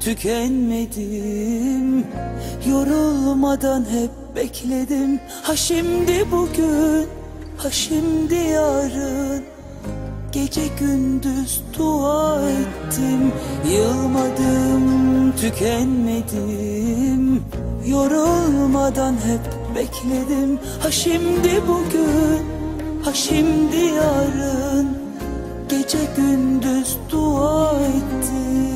tükenmedim. Yorulmadan hep bekledim. Ha şimdi bugün ha şimdi yarın. Gece gündüz dua ettim. Yılmadım tükenmedim. Yorulmadan hep bekledim. Ha şimdi bugün ha şimdi yarın. Gece gündüz dua ettim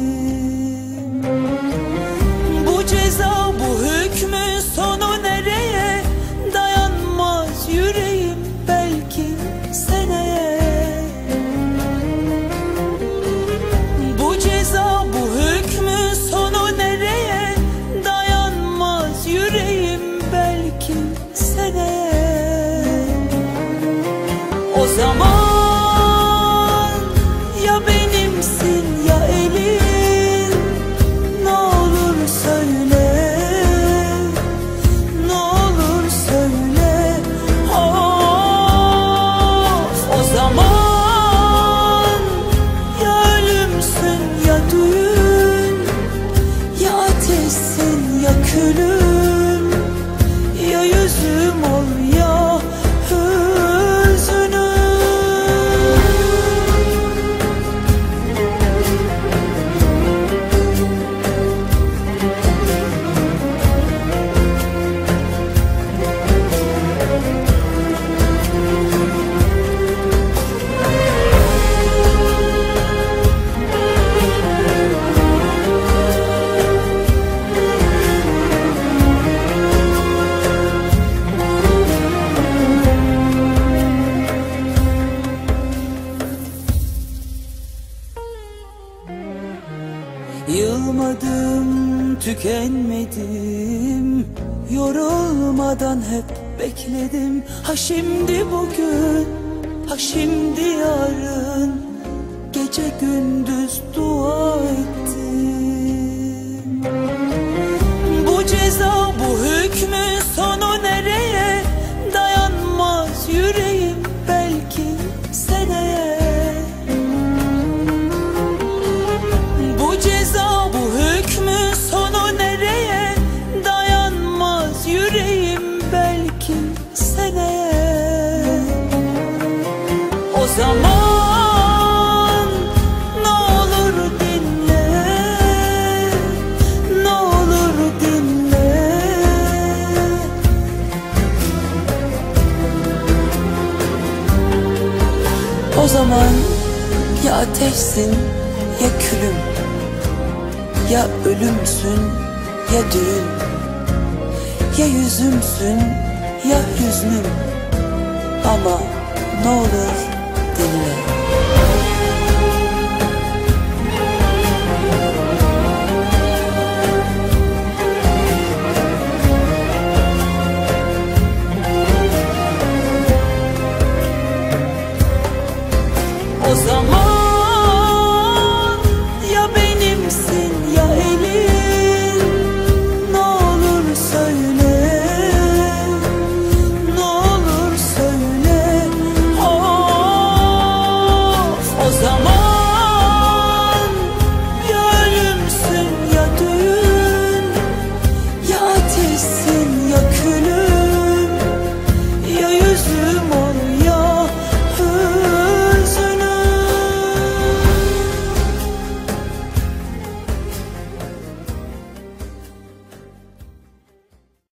ateşsin ya külüm Yılmadım, tükenmedim. Yorulmadan hep bekledim. Ha şimdi bugün, ha şimdi yarın. Gece gündüz dua zaman. Ne olur dinle Ne olur dinle. O zaman ya ateşsin ya külüm Ya ölümsün ya düğün Ya yüzümsün ya hüznüm. Ama ne olur dinle